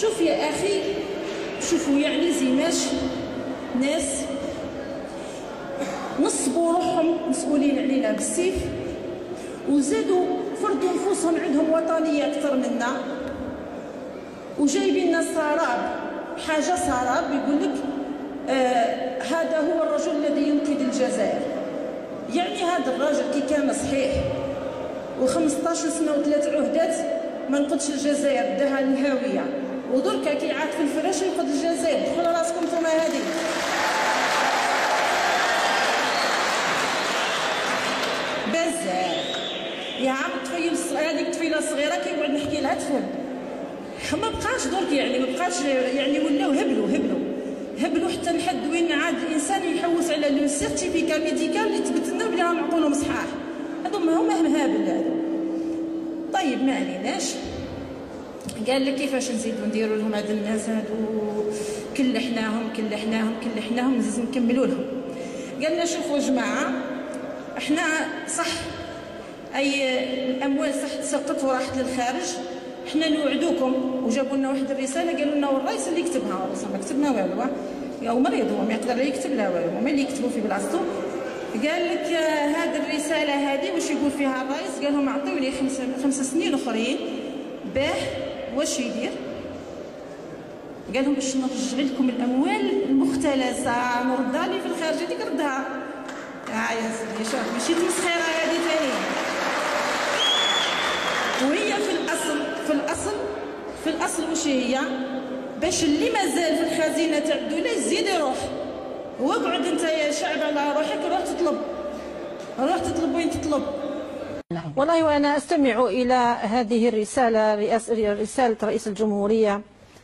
شوف يا أخي شوفوا يعني زيماش ناس نصبوا روحهم مسؤولين علينا بالسيف وزادوا فرضوا نفوسهم عندهم وطنية أكثر منا. وجايبين لنا سراب حاجة سراب يقول لك آه هذا هو الرجل الذي ينقذ الجزائر. يعني هذا الراجل كي كان صحيح و15 سنة وثلاث عهدات ما نقدش الجزائر داها الهاويه ودركا كي عاد في الفراش ينقذ الجزائر. دخلوا راسكم ثم هذه بزاف. يا عم طفيل هذيك طفيلة صغيرة كيقعد نحكي لها تفهم. ما بقاش درك يعني ما بقاش يعني ولاو هبلوا هبلوا. هبلوا حتى لحد وين عاد الإنسان يحوس على le certificat médical اللي تثبت لنا بلي راهم عطونهم صحاح. هذو ما هما مهابل هذو طيب ما عليناش. قال لك كيفاش نزيدو نديروا لهم هاد الناس هادو؟ كلحناهم كلحناهم كلحناهم نزيد نكملوا لهم. قالنا شوفوا جماعة إحنا صح أي الأموال صح تسقط وراحت للخارج. إحنا نوعدوكم. وجابوا لنا واحد الرسالة قالوا لنا الرئيس اللي كتبها والرئيس ما كتبنا والو. أو مريض هو ما يقدر يكتب لا والو. هما اللي يكتبوا في بلاصتو. قال لك هذه الرسالة هذه واش يقول فيها الرئيس؟ قال لهم عطيو لي خمس, خمس سنين أخرين. باه واش يدير؟ قال لهم باش نرجع لكم الأموال المختلسة نردها لي في الخارج هذيك ردها. آه يا سيدي شوف ماشي تمسخيره هذه ثاني وهي في الأصل في الأصل في الأصل واش هي؟ باش اللي مازال في الخزينة تاع الدولة يزيد يروح واقعد انت يا شعب على روحك روح تطلب. روح تطلب وين تطلب؟ والله وأنا أستمع إلى هذه الرسالة رسالة رئيس الجمهورية.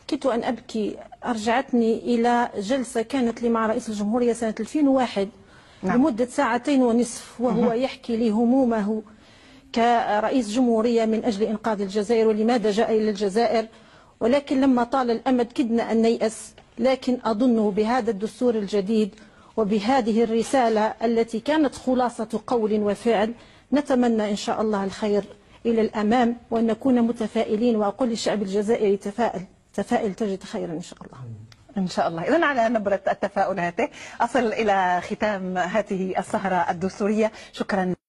كدت أن أبكي. أرجعتني إلى جلسة كانت لي مع رئيس الجمهورية سنة 2001 نعم. لمدة ساعتين ونصف وهو يحكي لي همومه كرئيس جمهورية من أجل إنقاذ الجزائر ولماذا جاء إلى الجزائر. ولكن لما طال الأمد كدنا أن نيأس لكن أظنه بهذا الدستور الجديد وبهذه الرسالة التي كانت خلاصة قول وفعل نتمنى إن شاء الله الخير إلى الأمام وأن نكون متفائلين وأقول للشعب الجزائري تفائل تفائل تجد خيرا إن شاء الله. إن شاء الله. إذا على نبرة التفاؤل هذه أصل إلى ختام هذه السهرة الدستورية. شكرا.